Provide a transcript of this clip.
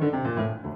Música